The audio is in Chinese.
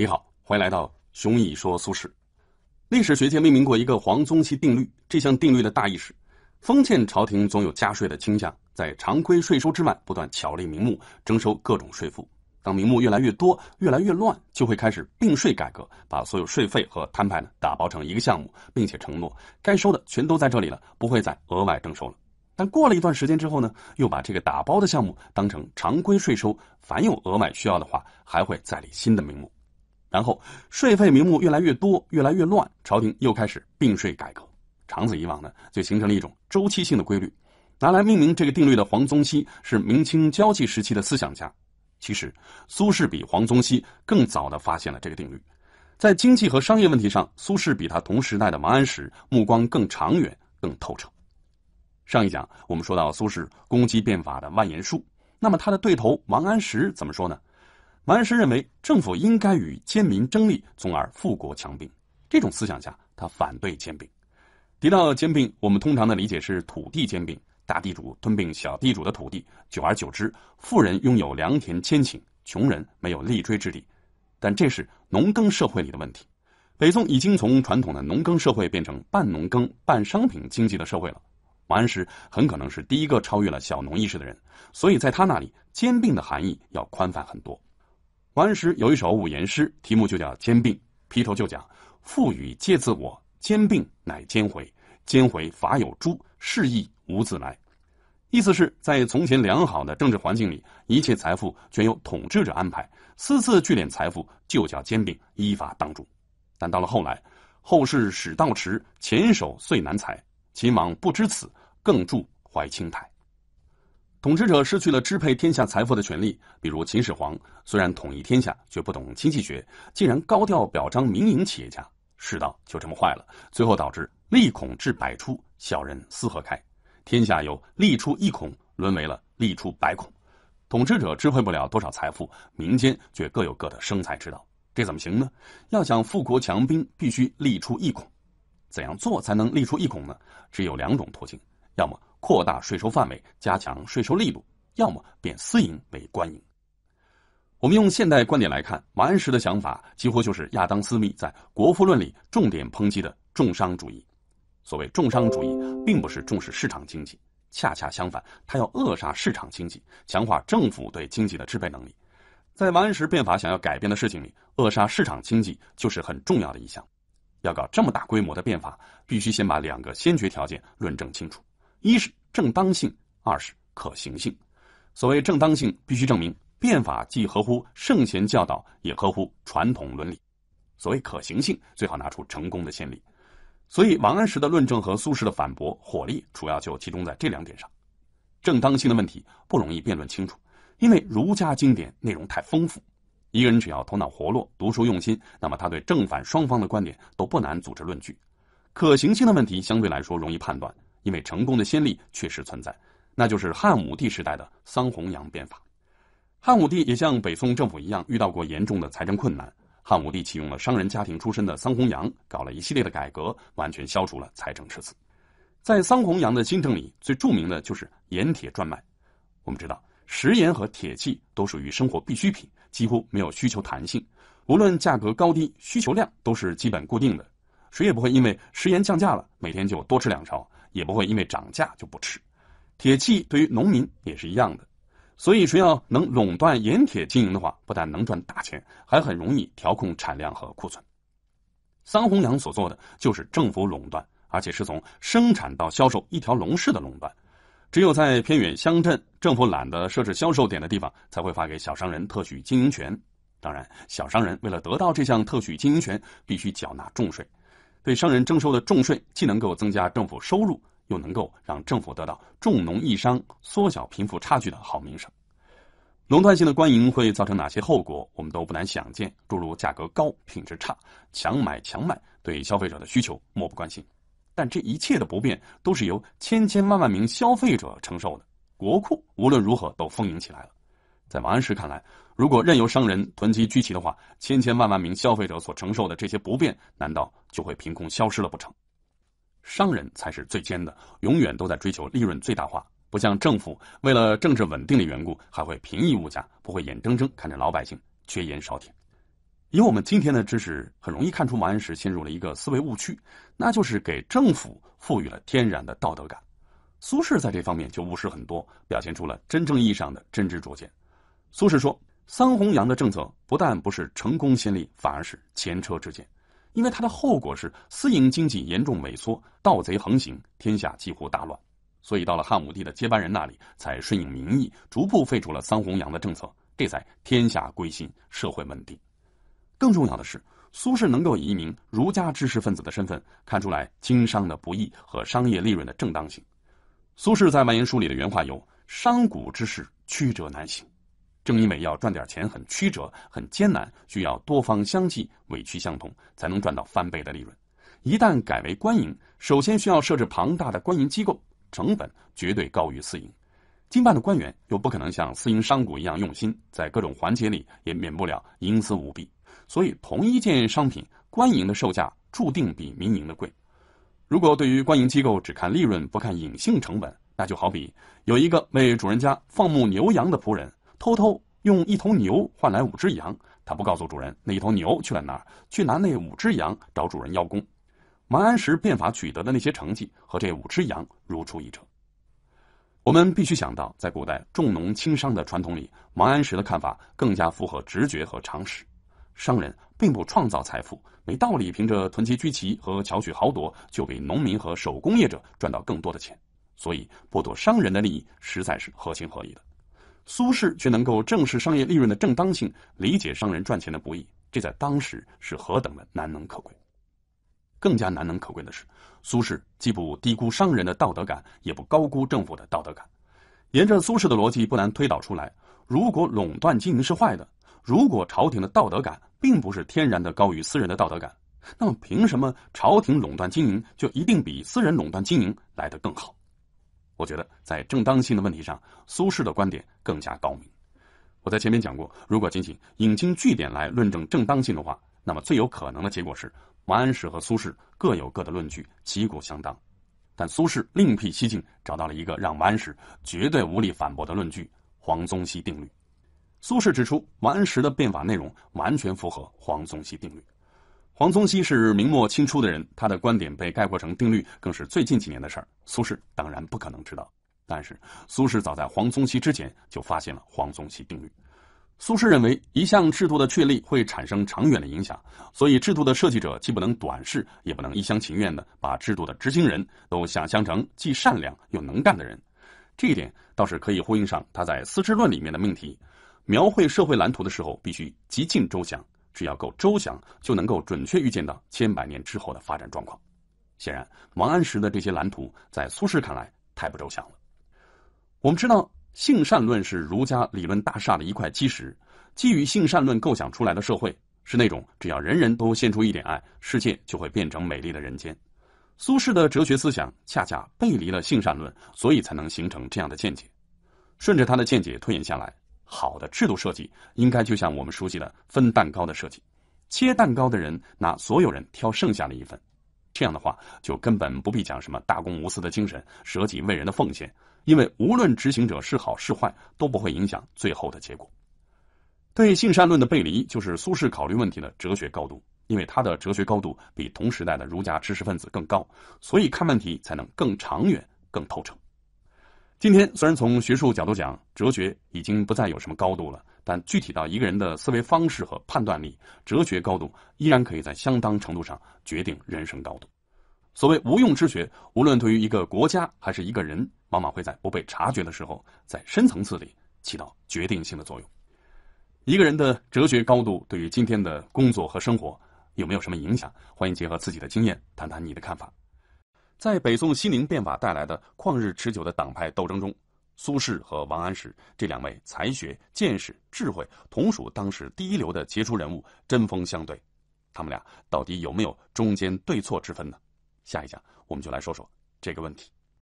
你好，欢迎来到熊毅说苏轼。历史学界命名过一个黄宗羲定律，这项定律的大意是：封建朝廷总有加税的倾向，在常规税收之外，不断巧立名目，征收各种税赋。当名目越来越多，越来越乱，就会开始并税改革，把所有税费和摊派呢打包成一个项目，并且承诺该收的全都在这里了，不会再额外征收了。但过了一段时间之后呢，又把这个打包的项目当成常规税收，凡有额外需要的话，还会再立新的名目。然后税费名目越来越多，越来越乱，朝廷又开始并税改革。长此以往呢，就形成了一种周期性的规律。拿来命名这个定律的黄宗羲是明清交际时期的思想家。其实，苏轼比黄宗羲更早的发现了这个定律。在经济和商业问题上，苏轼比他同时代的王安石目光更长远、更透彻。上一讲我们说到苏轼攻击变法的万言书，那么他的对头王安石怎么说呢？王安石认为政府应该与奸民争利，从而富国强兵。这种思想下，他反对兼并。提到兼并，我们通常的理解是土地兼并，大地主吞并小地主的土地，久而久之，富人拥有良田千顷，穷人没有立锥之地。但这是农耕社会里的问题。北宋已经从传统的农耕社会变成半农耕半商品经济的社会了。王安石很可能是第一个超越了小农意识的人，所以在他那里，兼并的含义要宽泛很多。王安石有一首五言诗，题目就叫《兼并》，劈头就讲：“富与皆自我，兼并乃兼回。兼回法有诸，是亦无自来。”意思是在从前良好的政治环境里，一切财富全由统治者安排，私自聚敛财富就叫兼并，依法当主。但到了后来，后世始道迟，前手遂难财，秦王不知此，更著怀清台。统治者失去了支配天下财富的权利，比如秦始皇，虽然统一天下，却不懂经济学，竟然高调表彰民营企业家，世道就这么坏了。最后导致利孔至百出，小人思何开？天下有利出一孔，沦为了利出百孔。统治者支配不了多少财富，民间却各有各的生财之道，这怎么行呢？要想富国强兵，必须利出一孔。怎样做才能利出一孔呢？只有两种途径，要么。扩大税收范围，加强税收力度，要么变私营为官营。我们用现代观点来看，王安石的想法几乎就是亚当·斯密在《国富论》里重点抨击的重商主义。所谓重商主义，并不是重视市场经济，恰恰相反，他要扼杀市场经济，强化政府对经济的支配能力。在王安石变法想要改变的事情里，扼杀市场经济就是很重要的一项。要搞这么大规模的变法，必须先把两个先决条件论证清楚。一是正当性，二是可行性。所谓正当性，必须证明变法既合乎圣贤教导，也合乎传统伦理。所谓可行性，最好拿出成功的先例。所以，王安石的论证和苏轼的反驳，火力主要就集中在这两点上。正当性的问题不容易辩论清楚，因为儒家经典内容太丰富，一个人只要头脑活络、读书用心，那么他对正反双方的观点都不难组织论据。可行性的问题相对来说容易判断。因为成功的先例确实存在，那就是汉武帝时代的桑弘羊变法。汉武帝也像北宋政府一样，遇到过严重的财政困难。汉武帝启用了商人家庭出身的桑弘羊，搞了一系列的改革，完全消除了财政赤字。在桑弘羊的新政里，最著名的就是盐铁专卖。我们知道，食盐和铁器都属于生活必需品，几乎没有需求弹性，无论价格高低，需求量都是基本固定的，谁也不会因为食盐降价了，每天就多吃两勺。也不会因为涨价就不吃，铁器对于农民也是一样的，所以谁要能垄断盐铁经营的话，不但能赚大钱，还很容易调控产量和库存。桑弘羊所做的就是政府垄断，而且是从生产到销售一条龙式的垄断，只有在偏远乡镇，政府懒得设置销售点的地方，才会发给小商人特许经营权。当然，小商人为了得到这项特许经营权，必须缴纳重税。对商人征收的重税，既能够增加政府收入，又能够让政府得到重农抑商、缩小贫富差距的好名声。垄断性的官营会造成哪些后果，我们都不难想见，诸如价格高、品质差、强买强卖，对消费者的需求漠不关心。但这一切的不便，都是由千千万万名消费者承受的，国库无论如何都丰盈起来了。在王安石看来，如果任由商人囤积居奇的话，千千万万名消费者所承受的这些不便，难道就会凭空消失了不成？商人才是最奸的，永远都在追求利润最大化，不像政府为了政治稳定的缘故，还会平抑物价，不会眼睁睁看着老百姓缺盐少铁。以我们今天的知识，很容易看出王安石陷入了一个思维误区，那就是给政府赋予了天然的道德感。苏轼在这方面就务实很多，表现出了真正意义上的真知灼见。苏轼说：“桑弘羊的政策不但不是成功先例，反而是前车之鉴，因为它的后果是私营经济严重萎缩，盗贼横行，天下几乎大乱。所以到了汉武帝的接班人那里，才顺应民意，逐步废除了桑弘羊的政策，这才天下归心，社会稳定。”更重要的是，苏轼能够以一名儒家知识分子的身份，看出来经商的不易和商业利润的正当性。苏轼在《万言书》里的原话有：“商贾之事，曲折难行。”正因为要赚点钱很曲折、很艰难，需要多方相济、委屈相同，才能赚到翻倍的利润。一旦改为官营，首先需要设置庞大的官营机构，成本绝对高于私营。经办的官员又不可能像私营商贾一样用心，在各种环节里也免不了营私舞弊。所以，同一件商品，官营的售价注定比民营的贵。如果对于官营机构只看利润不看隐性成本，那就好比有一个为主人家放牧牛羊的仆人，偷偷用一头牛换来五只羊，他不告诉主人那一头牛去了哪儿，去拿那五只羊找主人邀功。王安石变法取得的那些成绩和这五只羊如出一辙。我们必须想到，在古代重农轻商的传统里，王安石的看法更加符合直觉和常识。商人并不创造财富，没道理凭着囤积居奇和巧取豪夺就比农民和手工业者赚到更多的钱，所以剥夺商人的利益实在是合情合理的。苏轼却能够正视商业利润的正当性，理解商人赚钱的不易，这在当时是何等的难能可贵。更加难能可贵的是，苏轼既不低估商人的道德感，也不高估政府的道德感。沿着苏轼的逻辑，不难推导出来：如果垄断经营是坏的，如果朝廷的道德感并不是天然的高于私人的道德感，那么凭什么朝廷垄断经营就一定比私人垄断经营来得更好？我觉得在正当性的问题上，苏轼的观点更加高明。我在前面讲过，如果仅仅引经据典来论证正当性的话，那么最有可能的结果是王安石和苏轼各有各的论据，旗鼓相当。但苏轼另辟蹊径，找到了一个让王安石绝对无力反驳的论据——黄宗羲定律。苏轼指出，王安石的变法内容完全符合黄宗羲定律。黄宗羲是明末清初的人，他的观点被概括成定律，更是最近几年的事儿。苏轼当然不可能知道，但是苏轼早在黄宗羲之前就发现了黄宗羲定律。苏轼认为，一项制度的确立会产生长远的影响，所以制度的设计者既不能短视，也不能一厢情愿的把制度的执行人都想象成既善良又能干的人。这一点倒是可以呼应上他在《丝织论》里面的命题。描绘社会蓝图的时候，必须极尽周详。只要够周详，就能够准确预见到千百年之后的发展状况。显然，王安石的这些蓝图在苏轼看来太不周详了。我们知道，性善论是儒家理论大厦的一块基石。基于性善论构想出来的社会，是那种只要人人都献出一点爱，世界就会变成美丽的人间。苏轼的哲学思想恰恰背离了性善论，所以才能形成这样的见解。顺着他的见解推演下来。好的制度设计应该就像我们熟悉的分蛋糕的设计，切蛋糕的人拿所有人挑剩下的一份，这样的话就根本不必讲什么大公无私的精神、舍己为人的奉献，因为无论执行者是好是坏，都不会影响最后的结果。对性善论的背离，就是苏轼考虑问题的哲学高度，因为他的哲学高度比同时代的儒家知识分子更高，所以看问题才能更长远、更透彻。今天虽然从学术角度讲，哲学已经不再有什么高度了，但具体到一个人的思维方式和判断力，哲学高度依然可以在相当程度上决定人生高度。所谓无用之学，无论对于一个国家还是一个人，往往会在不被察觉的时候，在深层次里起到决定性的作用。一个人的哲学高度对于今天的工作和生活有没有什么影响？欢迎结合自己的经验谈谈你的看法。在北宋熙宁变法带来的旷日持久的党派斗争中，苏轼和王安石这两位才学、见识、智慧同属当时第一流的杰出人物针锋相对，他们俩到底有没有中间对错之分呢？下一讲我们就来说说这个问题。